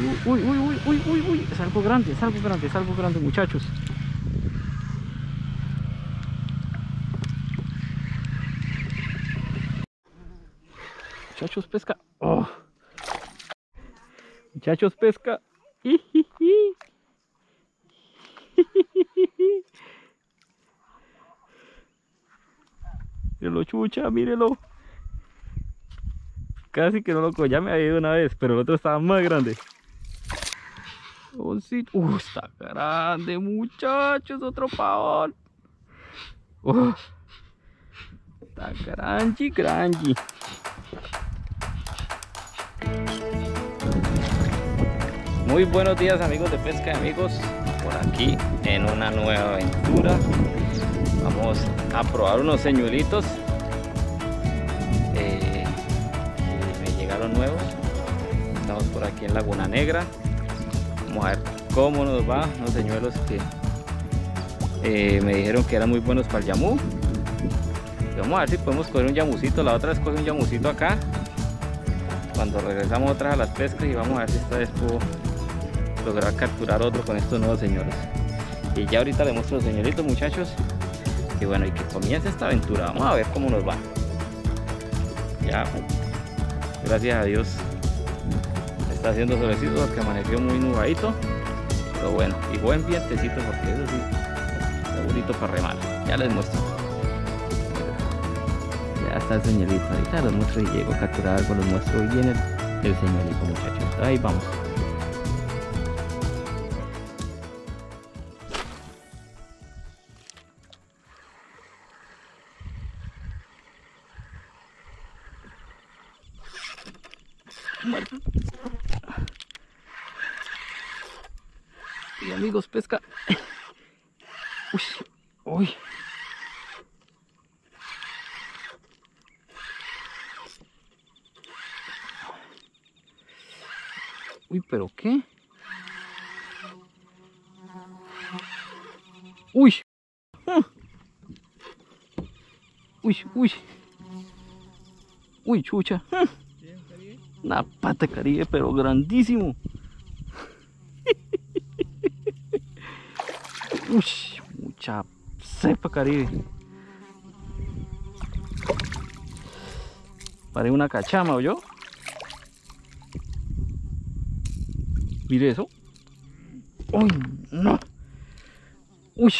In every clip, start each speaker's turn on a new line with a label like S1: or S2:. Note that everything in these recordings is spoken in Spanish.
S1: Uy, uy, uy, uy, uy, uy. Es algo grande, es algo grande, es grande, muchachos. Muchachos, pesca. Oh. Muchachos, pesca. Mírelo, chucha, mírelo. Casi que no lo ya me había ido una vez, pero el otro estaba más grande. Pavoncito. Uh, está grande, muchachos, otro pavón. Uh, está grande, grande. Muy buenos días amigos de pesca amigos, por aquí en una nueva aventura. Vamos a probar unos señuelitos. eh, me llegaron nuevos. Estamos por aquí en Laguna Negra. Vamos a ver cómo nos va. Unos señuelos que eh, me dijeron que eran muy buenos para el yamú. Vamos a ver si podemos coger un yamucito. La otra vez cogí un yamucito acá. Cuando regresamos otra a las pescas y vamos a ver si esta vez puedo lograr capturar otro con estos nuevos señores. Y ya ahorita les muestro los señoritos muchachos. Y bueno, y que comience esta aventura. Vamos a ver cómo nos va. Ya, gracias a Dios, está haciendo solecito porque amaneció muy nubadito. Pero bueno, y buen vientecito porque eso sí, está bonito para remar. Ya les muestro. Ya está el señorito. Ahorita los muestro y llego a capturar algo. Los muestro bien el, el señorito muchachos. Ahí vamos. Y amigos, pesca. Uy, uy. Uy, pero ¿qué? Uy. Ah. Uy, uy. Uy, chucha. Ah. Una pata caribe, pero grandísimo. Uy, mucha cepa caribe. Parece una cachama, ¿o yo? Mire eso. Uy, no. Uy.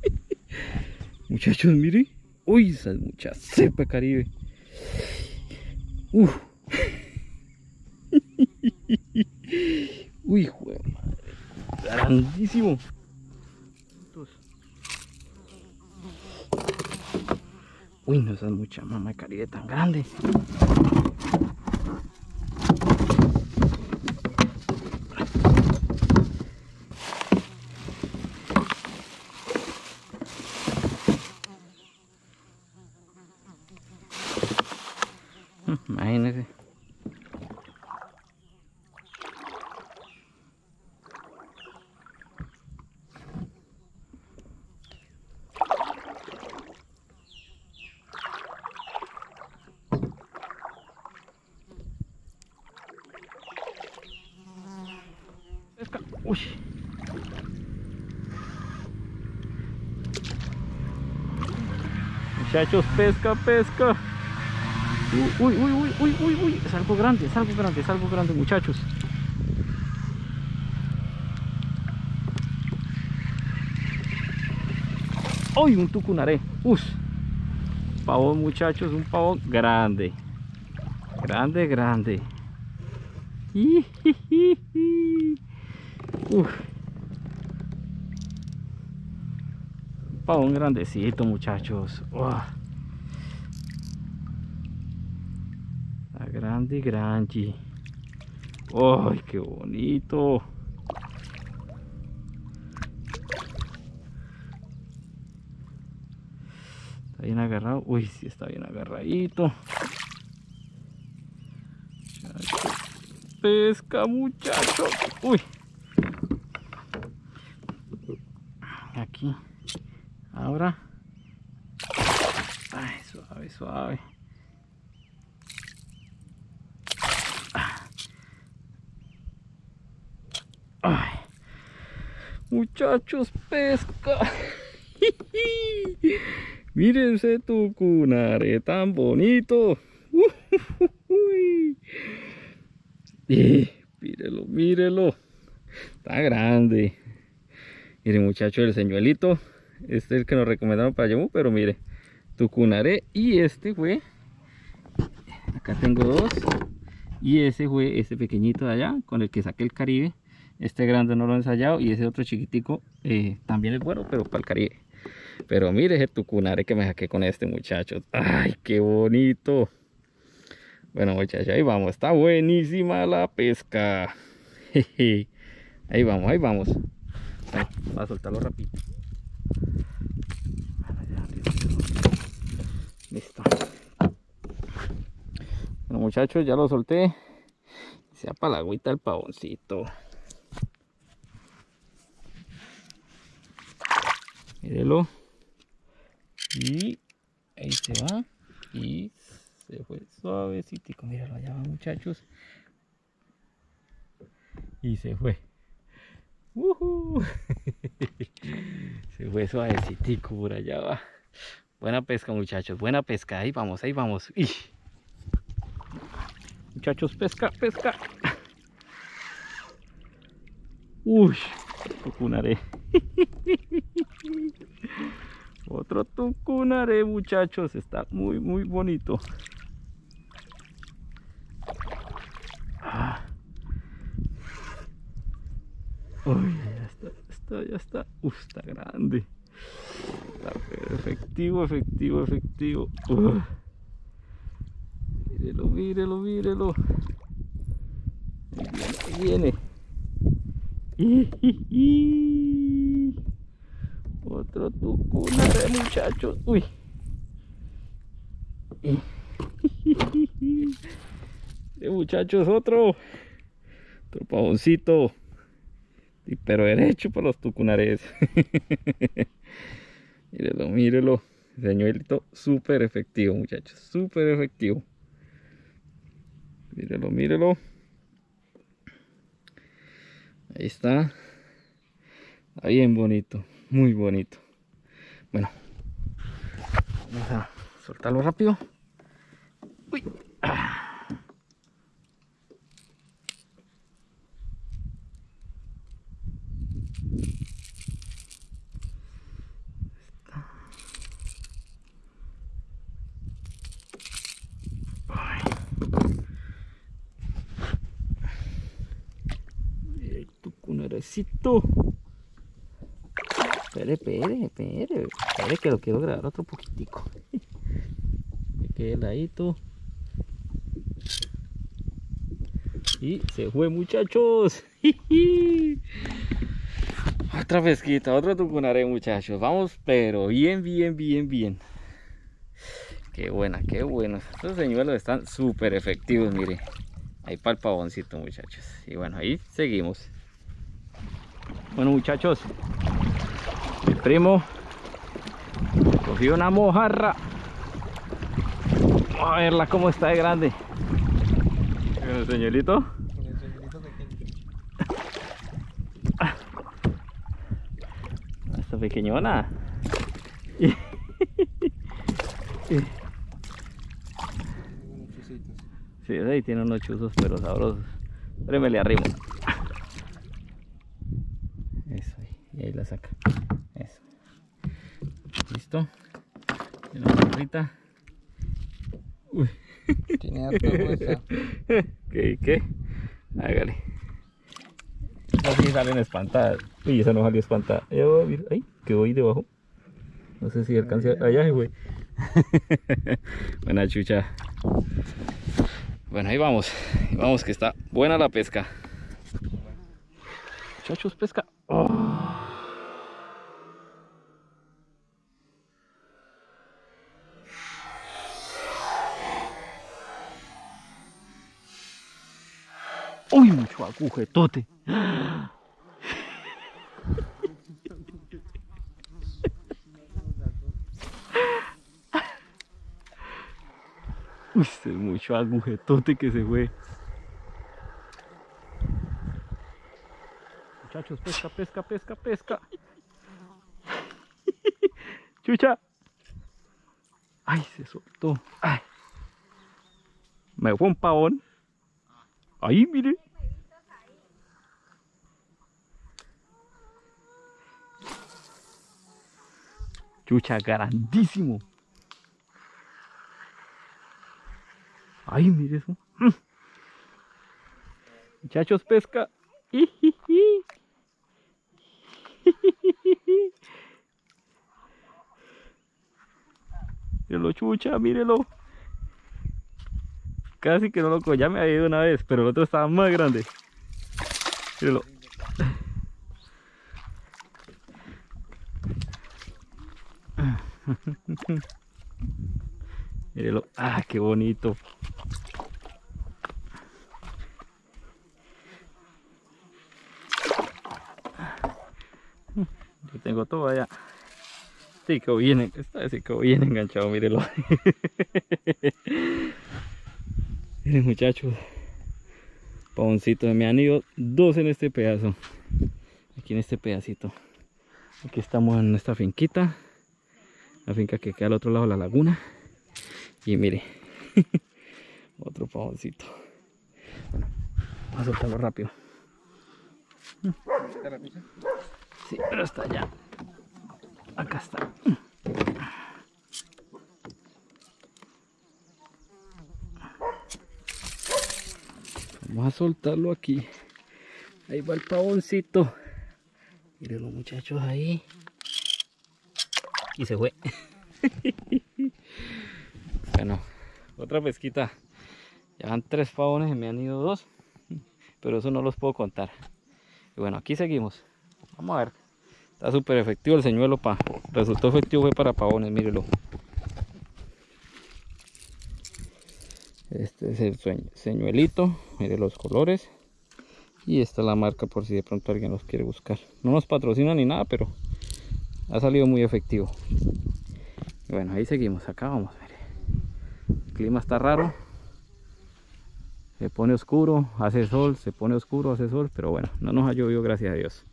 S1: Muchachos, mire. Uy, esa es mucha cepa caribe. Uf. Uy, joder, madre. Grandísimo. Uy, no es mucha mamá caribe tan grande. Mm, Imagínese. Pesca. Uy. Muchachos, pesca, pesca. Uy, uy, uy, uy, uy, uy, es algo grande, es algo grande, es algo grande, muchachos. Uy, un tucunaré. Uf. Pavón, muchachos, un pavón grande. Grande, grande. Uf. Pavón grandecito, muchachos. Uah. Está grande, grande. ¡Ay, qué bonito! Está bien agarrado. Uy, sí está bien agarradito. Pesca, muchacho. Uy. Aquí. Ahora. Ay, suave, suave. Ay. Muchachos, pesca. Mírense tu cunare tan bonito. Eh, mírelo, mírelo. Está grande. Miren muchachos, el señuelito este es el que nos recomendaron para Yemu, pero mire. Tucunare. Y este fue. Acá tengo dos. Y ese fue este pequeñito de allá, con el que saqué el Caribe. Este grande no lo he ensayado. Y ese otro chiquitico eh, también es bueno, pero para el Caribe. Pero mire ese tucunare que me saqué con este muchacho. ¡Ay, qué bonito! Bueno muchachos, ahí vamos. Está buenísima la pesca. Ahí vamos, ahí vamos. Va a soltarlo rápido. Listo. Bueno muchachos, ya lo solté. Se para la agüita el pavoncito. Mírelo. Y ahí se va. Y se fue suavecito. Míralo allá va muchachos. Y se fue. se fue suavecito por allá va. Buena pesca muchachos, buena pesca. Ahí vamos, ahí vamos. Muchachos, pesca, pesca. Uy, tucunaré. Otro tucunaré, muchachos. Está muy, muy bonito. Ah. Uy, ya está. Uf, está grande. Está efectivo, efectivo, efectivo. Mírelo, mírelo, mírelo. Ahí viene, ahí viene. Otro tucunare, muchachos. Uy. Eh, muchachos, otro. Otro pavoncito. Pero derecho para los tucunares. mírelo, mírelo. Señuelito súper efectivo, muchachos. Súper efectivo. Mírelo, mírelo. Ahí está. Está bien bonito. Muy bonito. Bueno. Vamos a soltarlo rápido. Uy. Espere, espere, espere. Espere que lo quiero grabar otro poquitico. Me quede heladito. Y se fue muchachos. Otra pesquita, otro tucunaré muchachos. Vamos, pero bien, bien, bien, bien. Qué buena, qué buena. Estos señuelos están súper efectivos, mire. Ahí para el pavoncito muchachos. Y bueno, ahí seguimos. Bueno muchachos, mi primo cogió una mojarra. Vamos a verla cómo está de grande. ¿Con el señorito? Con el señorito pequeño. Esta pequeñona. Sí, ahí tiene unos chuzos pero sabrosos. Pero le arrimo. y ahí la saca. Eso. Listo. Y la uy. Tiene harta ¿qué? ¿qué? hágale. Así salen espantadas uy esa no salió espantada ay quedó ahí debajo. No sé si alcance allá güey. Buena chucha. Bueno ahí vamos. Vamos que está buena la pesca. Muchachos pesca. Oh. Agujetote. Es mucho agujetote que se fue. muchachos, pesca, pesca, pesca, pesca. Chucha. Ay, se soltó. Me fue un pavón. Ahí, mire. Chucha, grandísimo. Ay, mire eso. Mm. Muchachos, pesca. Mírelo, chucha, mírelo. Casi que no lo ya me había ido una vez, pero el otro estaba más grande. Mírelo. Mírelo. Ah, qué bonito. Yo tengo todo allá. Sí, que bien, está sí que bien enganchado, mírelo. Miren muchachos, pavoncitos, me han ido dos en este pedazo. Aquí en este pedacito. Aquí estamos en esta finquita. La finca que queda al otro lado de la laguna. Y mire, otro pavoncito. Bueno, vamos a soltarlo rápido. Sí, pero está allá. Acá está. Vamos a soltarlo aquí. Ahí va el pavoncito. Miren los muchachos ahí. Y se fue. bueno, otra pesquita. Ya van tres pavones y me han ido dos. Pero eso no los puedo contar. Y bueno, aquí seguimos. Vamos a ver. Está súper efectivo el señuelo, pa. Resultó efectivo fue para pavones, mírelo. Este es el señuelito, mire los colores. Y esta es la marca por si de pronto alguien los quiere buscar. No nos patrocina ni nada, pero ha salido muy efectivo. bueno, ahí seguimos, acá vamos. El clima está raro. Se pone oscuro, hace sol, se pone oscuro, hace sol, pero bueno, no nos ha llovido, gracias a Dios.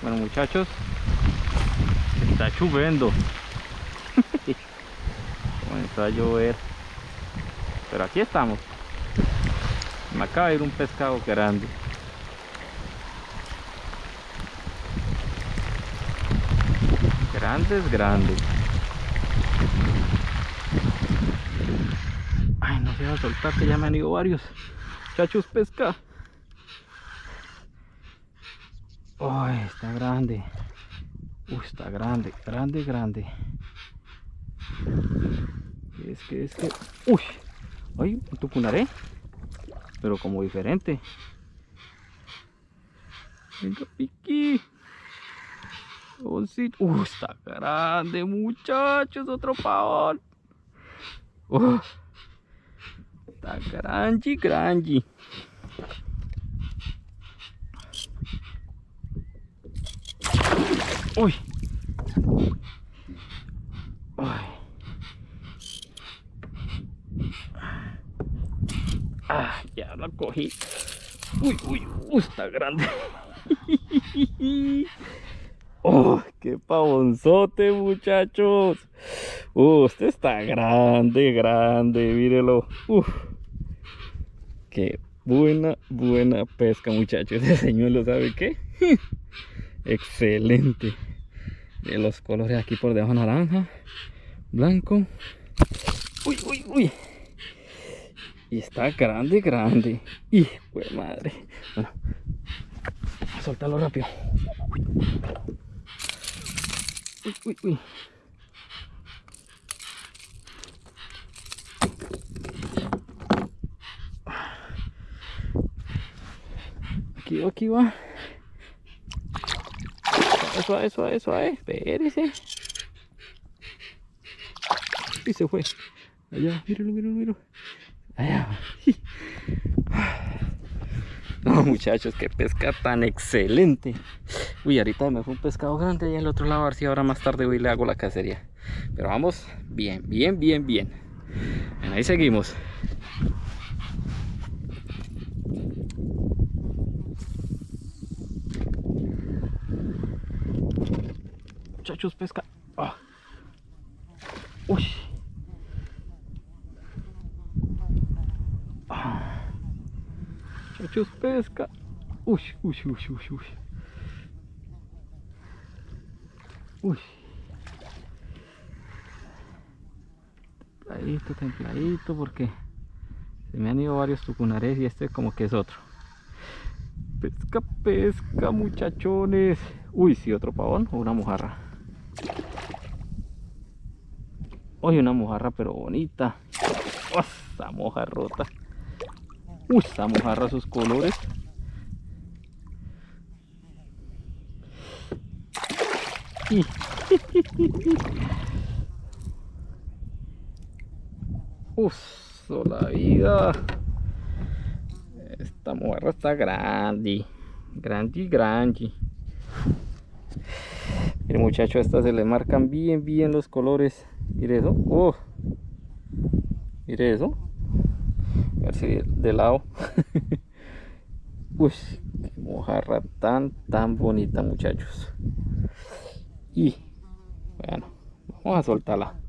S1: Bueno muchachos, está lloviendo. Comenzó a llover. Pero aquí estamos. Me acaba de ir un pescado grande. Grandes, grandes. Ay, no se va a soltar que ya me han ido varios. Muchachos, pesca. Ay, está grande. Uy, está grande, grande, grande. Es que, es que... Uy, ay, un tucunaré. Pero como diferente. Venga, piqui. Uy, está grande, muchachos. Otro pavón. está grande, grande. Uy. Ay. Ah, ya lo cogí. Uy, uy, uy, está grande. Oh, qué pavonzote, muchachos. Uh, este está grande, grande, mírelo. Uf. Qué buena, buena pesca, muchachos. Ese señuelo, ¿sabe qué? excelente de los colores aquí por debajo naranja blanco uy uy uy y está grande grande y pues madre bueno a soltarlo rápido uy uy uy aquí aquí va suave, suave, suave. Espérese. Y se fue. Allá, míralo, míralo, míralo. Allá. Muchachos, qué pesca tan excelente. Uy, ahorita me fue un pescado grande allá al otro lado. A ver si ahora más tarde hoy le hago la cacería. Pero vamos bien, bien, bien, bien. ahí seguimos. Muchachos, pesca. Ah. Uy. Muchachos, pesca. Uy, uy, uy, uy, uy. Uy. Templadito, templadito, porque se me han ido varios tucunares y este como que es otro. Pesca, pesca, muchachones. Uy, sí, otro pavón o una mojarra. Uy, una mojarra, pero bonita. Esa mojarrota. Uy, esa mojarra, sus colores. Uf, la vida. Esta mojarra está grande. Grande, grande. Mire muchacho, a estas se le marcan bien, bien los colores. Mire eso. Oh. Mire eso. Ver si de lado. Uy, qué mojarra tan, tan bonita muchachos. Y bueno, vamos a soltarla.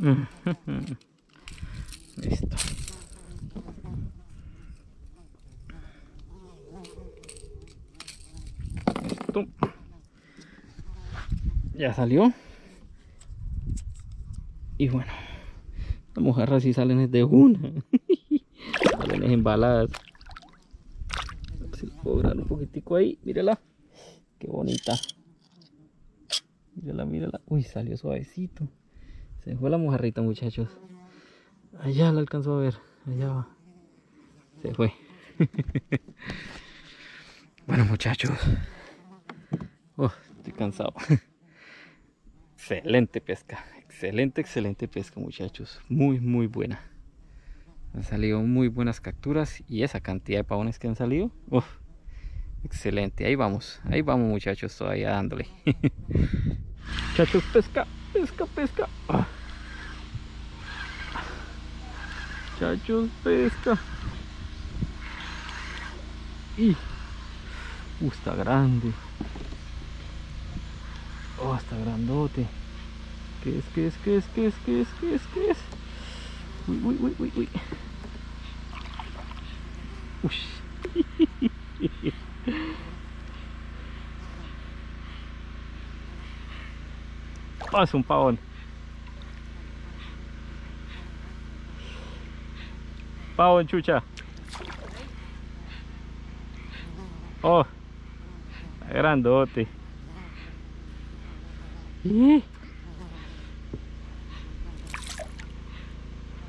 S1: Listo. Esto ya salió. Y bueno, las mojarras si salen de una. salen embaladas. A ver si puedo un poquitico ahí. Mírala. Qué bonita. Mírala, mírala. Uy, salió suavecito. Se fue la mojarrita, muchachos. Allá la alcanzó a ver. Allá va. Se fue. bueno, muchachos. Oh, estoy cansado. excelente pesca. Excelente, excelente pesca, muchachos. Muy, muy buena. Han salido muy buenas capturas. Y esa cantidad de pavones que han salido. excelente. Ahí vamos. Ahí vamos, muchachos. Todavía dándole. muchachos, pesca pesca, pesca. Ah. Muchachos, pesca. Y. Uh, está grande. Oh, está grandote. ¿Qué es, qué es, qué es, qué es, qué es, qué es, qué es? Uy, uy, uy, uy, uy. Uy. Oh, es un pavón. Pavón chucha. Oh, grandote.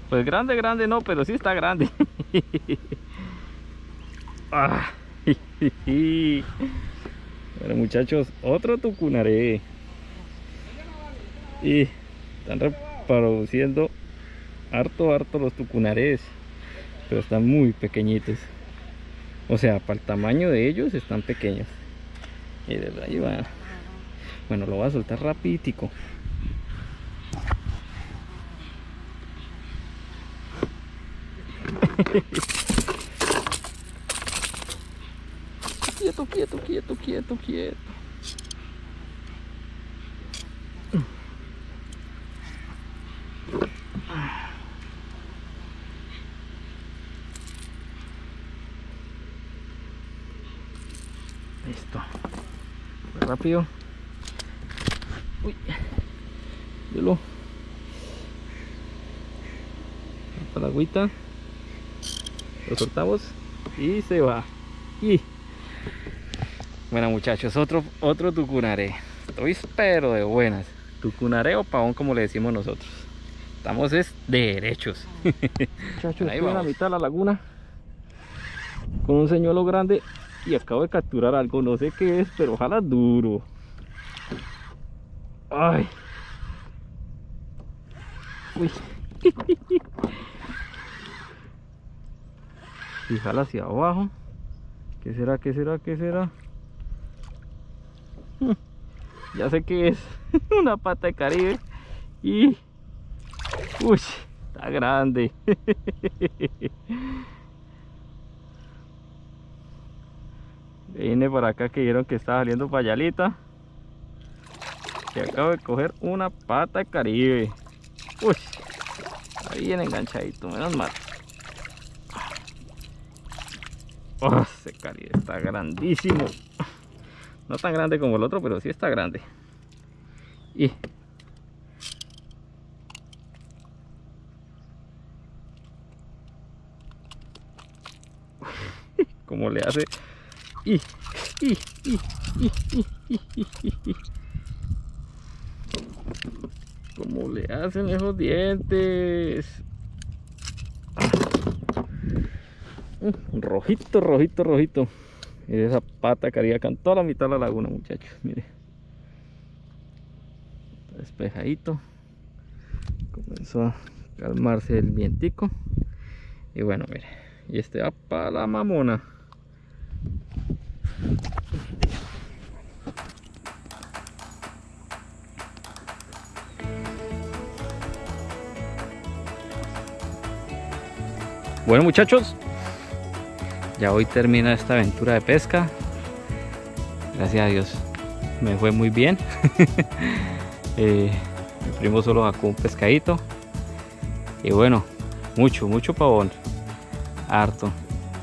S1: Pues grande, grande no, pero sí está grande. ah. bueno muchachos, otro tucunaré y están reproduciendo harto harto los tucunares pero están muy pequeñitos. O sea para el tamaño de ellos están pequeños. Y de ahí va. Bueno lo voy a soltar rapidito quieto quieto quieto quieto quieto Listo. Rápido. Uy. Velo. Para la agüita. Lo soltamos. Y se va. Y. Bueno muchachos, otro, otro tucunaré. Estoy pero de buenas. Tucunaré o pavón como le decimos nosotros. Estamos es derechos. Muchachos, estoy en la mitad de la laguna. Con un señuelo grande y acabo de capturar algo, no sé qué es, pero ojalá duro. Ay. Uy. y jala hacia abajo. ¿Qué será? ¿Qué será? ¿Qué será? Ya sé que es una pata de caribe y uy, está grande. Vine por acá que vieron que estaba saliendo payalita. Y acabo de coger una pata caribe. Uy, está bien enganchadito, menos mal. Oh, ese caribe está grandísimo. No tan grande como el otro, pero sí está grande. Y como le hace y, y, y, le hacen esos dientes rojito rojito rojito. Y esa pata acá en toda la mitad de la laguna muchachos mire. Despejadito. Comenzó a calmarse el vientico. Y bueno mire y este va para la mamona bueno muchachos ya hoy termina esta aventura de pesca. Gracias a Dios me fue muy bien. Eh, mi primo solo sacó un pescadito. Y bueno mucho mucho pavón. Harto.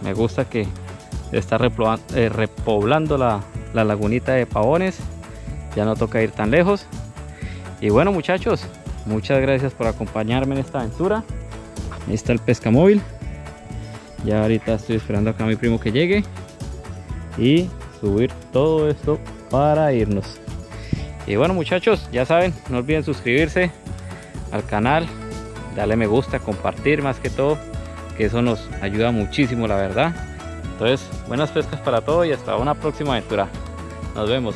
S1: Me gusta que está eh, repoblando la, la lagunita de pavones. Ya no toca ir tan lejos. Y bueno muchachos muchas gracias por acompañarme en esta aventura. Ahí está el pesca móvil ya ahorita estoy esperando acá a mi primo que llegue y subir todo esto para irnos. Y bueno muchachos ya saben no olviden suscribirse al canal darle me gusta compartir más que todo que eso nos ayuda muchísimo la verdad entonces buenas pescas para todos y hasta una próxima aventura. Nos vemos